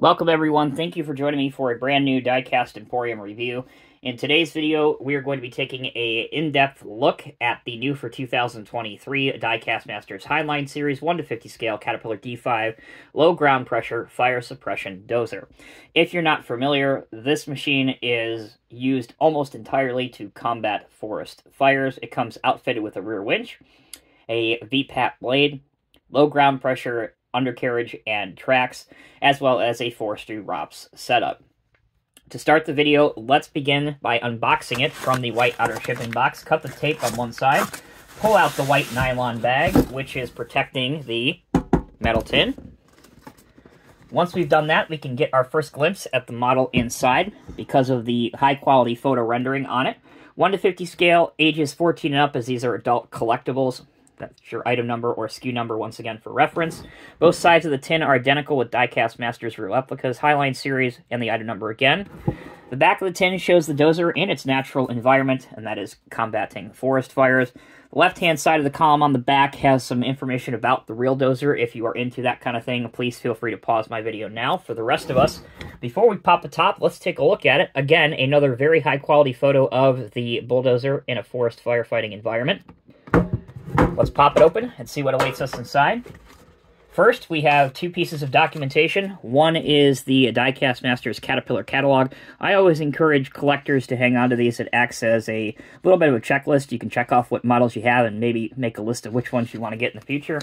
Welcome everyone, thank you for joining me for a brand new Diecast Emporium review. In today's video, we are going to be taking a in-depth look at the new for 2023 Diecast Masters Highline Series 1 to 50 scale Caterpillar D5 low ground pressure fire suppression dozer. If you're not familiar, this machine is used almost entirely to combat forest fires. It comes outfitted with a rear winch, a VPAT blade, low ground pressure undercarriage and tracks, as well as a forestry ROPS setup. To start the video, let's begin by unboxing it from the white outer shipping box. Cut the tape on one side, pull out the white nylon bag, which is protecting the metal tin. Once we've done that, we can get our first glimpse at the model inside because of the high quality photo rendering on it. 1 to 50 scale, ages 14 and up as these are adult collectibles. That's your item number or SKU number once again for reference. Both sides of the tin are identical with Diecast Masters replicas, Highline series, and the item number again. The back of the tin shows the dozer in its natural environment, and that is combating forest fires. The left-hand side of the column on the back has some information about the real dozer. If you are into that kind of thing, please feel free to pause my video now. For the rest of us, before we pop the top, let's take a look at it. Again, another very high-quality photo of the bulldozer in a forest firefighting environment. Let's pop it open and see what awaits us inside. First, we have two pieces of documentation. One is the Diecast Masters Caterpillar catalog. I always encourage collectors to hang on to these. It acts as a little bit of a checklist. You can check off what models you have and maybe make a list of which ones you want to get in the future.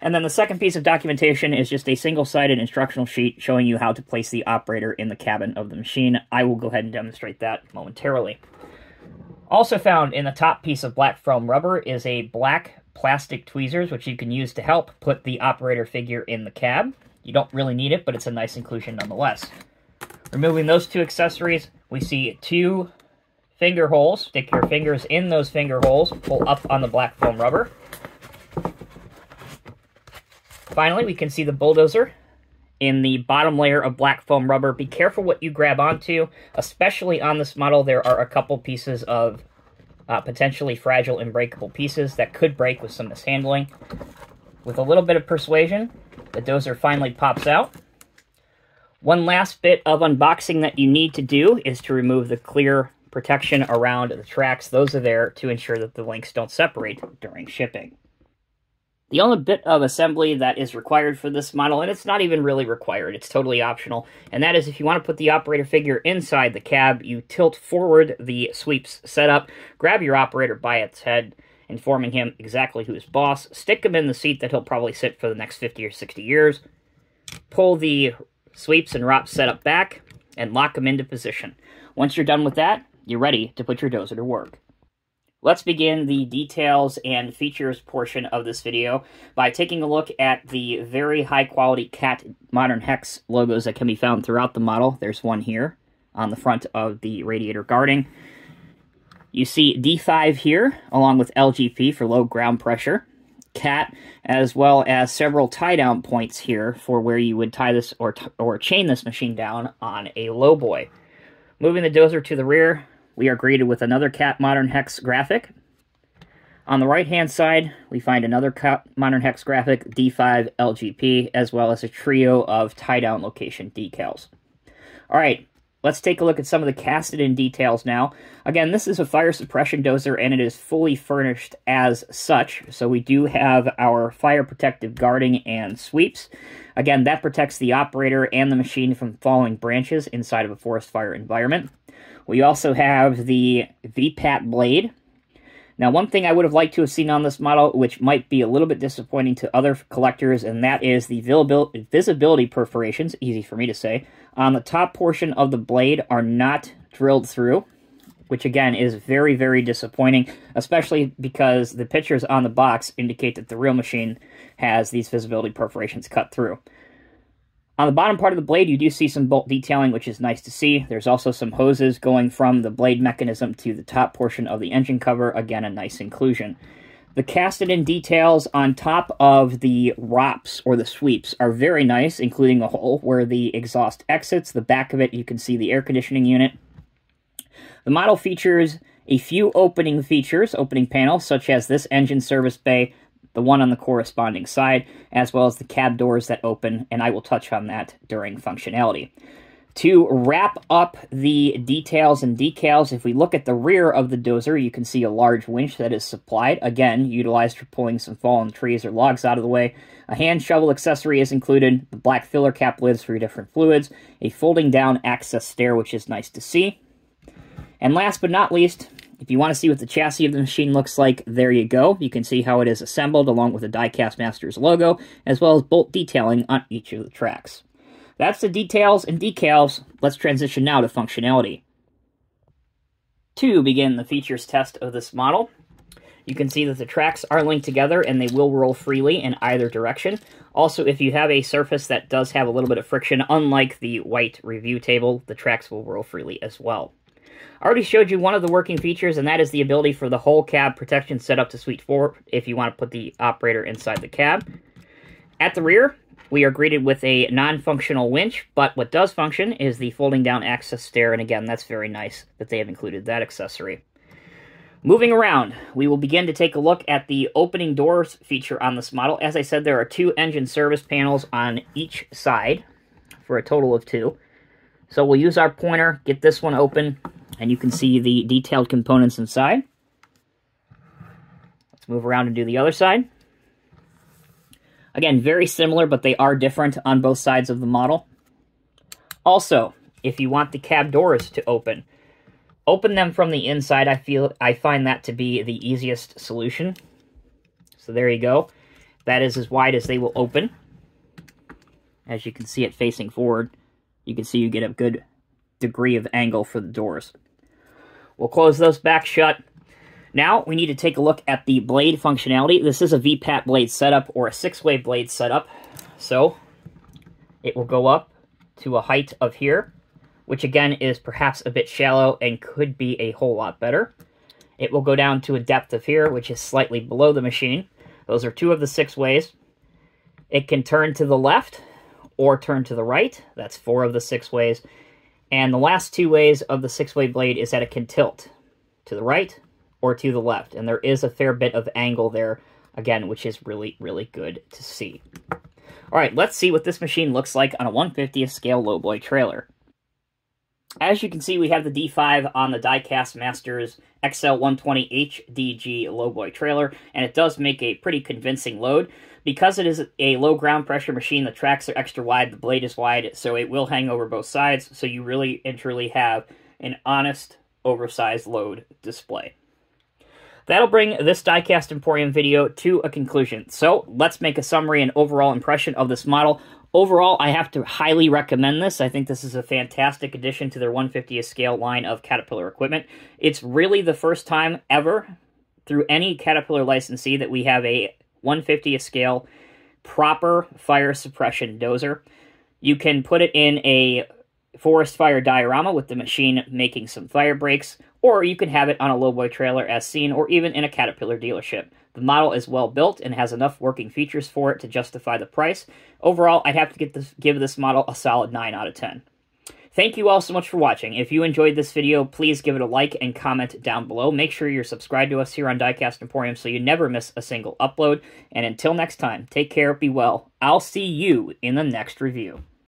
And then the second piece of documentation is just a single-sided instructional sheet showing you how to place the operator in the cabin of the machine. I will go ahead and demonstrate that momentarily. Also found in the top piece of black foam rubber is a black plastic tweezers, which you can use to help put the operator figure in the cab. You don't really need it, but it's a nice inclusion nonetheless. Removing those two accessories, we see two finger holes. Stick your fingers in those finger holes, pull up on the black foam rubber. Finally, we can see the bulldozer in the bottom layer of black foam rubber. Be careful what you grab onto, especially on this model. There are a couple pieces of uh, potentially fragile and breakable pieces that could break with some mishandling. With a little bit of persuasion, the dozer finally pops out. One last bit of unboxing that you need to do is to remove the clear protection around the tracks. Those are there to ensure that the links don't separate during shipping. The only bit of assembly that is required for this model, and it's not even really required, it's totally optional, and that is if you want to put the operator figure inside the cab, you tilt forward the sweeps setup, grab your operator by its head, informing him exactly who's boss, stick him in the seat that he'll probably sit for the next 50 or 60 years, pull the sweeps and ROPS setup back, and lock them into position. Once you're done with that, you're ready to put your dozer to work. Let's begin the details and features portion of this video by taking a look at the very high quality CAT Modern Hex logos that can be found throughout the model. There's one here on the front of the radiator guarding. You see D5 here, along with LGP for low ground pressure, CAT, as well as several tie-down points here for where you would tie this or, or chain this machine down on a lowboy. Moving the dozer to the rear, we are greeted with another Cat Modern Hex graphic. On the right-hand side, we find another Cat Modern Hex graphic, D5 LGP, as well as a trio of tie-down location decals. All right, let's take a look at some of the casted-in details now. Again, this is a fire suppression dozer, and it is fully furnished as such. So we do have our fire protective guarding and sweeps. Again, that protects the operator and the machine from falling branches inside of a forest fire environment. We also have the VPAT blade. Now, one thing I would have liked to have seen on this model, which might be a little bit disappointing to other collectors, and that is the visibility perforations, easy for me to say, on the top portion of the blade are not drilled through, which again is very, very disappointing, especially because the pictures on the box indicate that the real machine has these visibility perforations cut through. On the bottom part of the blade, you do see some bolt detailing, which is nice to see. There's also some hoses going from the blade mechanism to the top portion of the engine cover. Again, a nice inclusion. The casted-in details on top of the ROPS, or the sweeps, are very nice, including a hole where the exhaust exits. The back of it, you can see the air conditioning unit. The model features a few opening features, opening panels, such as this engine service bay, the one on the corresponding side, as well as the cab doors that open, and I will touch on that during functionality. To wrap up the details and decals, if we look at the rear of the dozer, you can see a large winch that is supplied, again, utilized for pulling some fallen trees or logs out of the way. A hand shovel accessory is included, the black filler cap lids for your different fluids, a folding down access stair, which is nice to see. And last but not least, if you want to see what the chassis of the machine looks like, there you go. You can see how it is assembled along with the Diecast Masters logo, as well as bolt detailing on each of the tracks. That's the details and decals. Let's transition now to functionality. To begin the features test of this model, you can see that the tracks are linked together and they will roll freely in either direction. Also, if you have a surface that does have a little bit of friction, unlike the white review table, the tracks will roll freely as well. I already showed you one of the working features, and that is the ability for the whole cab protection setup to Suite 4 if you want to put the operator inside the cab. At the rear, we are greeted with a non-functional winch, but what does function is the folding down access stair, and again, that's very nice that they have included that accessory. Moving around, we will begin to take a look at the opening doors feature on this model. As I said, there are two engine service panels on each side for a total of two. So we'll use our pointer, get this one open, and you can see the detailed components inside. Let's move around and do the other side. Again, very similar, but they are different on both sides of the model. Also, if you want the cab doors to open, open them from the inside. I feel I find that to be the easiest solution. So there you go. That is as wide as they will open. As you can see it facing forward, you can see you get a good degree of angle for the doors. We'll close those back shut. Now we need to take a look at the blade functionality. This is a VPAT blade setup or a six-way blade setup. So it will go up to a height of here, which again is perhaps a bit shallow and could be a whole lot better. It will go down to a depth of here, which is slightly below the machine. Those are two of the six ways. It can turn to the left or turn to the right. That's four of the six ways. And the last two ways of the six-way blade is that it can tilt to the right or to the left. And there is a fair bit of angle there, again, which is really, really good to see. All right, let's see what this machine looks like on a 150th scale lowboy trailer. As you can see, we have the D5 on the Diecast Masters XL120 HDG lowboy trailer, and it does make a pretty convincing load. Because it is a low ground pressure machine, the tracks are extra wide, the blade is wide, so it will hang over both sides, so you really and truly have an honest, oversized load display. That'll bring this Diecast Emporium video to a conclusion. So let's make a summary and overall impression of this model. Overall, I have to highly recommend this. I think this is a fantastic addition to their 150th scale line of Caterpillar equipment. It's really the first time ever through any Caterpillar licensee that we have a 150th scale proper fire suppression dozer. You can put it in a forest fire diorama with the machine making some fire breaks, or you can have it on a lowboy trailer as seen, or even in a Caterpillar dealership. The model is well built and has enough working features for it to justify the price. Overall, I'd have to this, give this model a solid 9 out of 10. Thank you all so much for watching. If you enjoyed this video, please give it a like and comment down below. Make sure you're subscribed to us here on Diecast Emporium so you never miss a single upload. And until next time, take care, be well. I'll see you in the next review.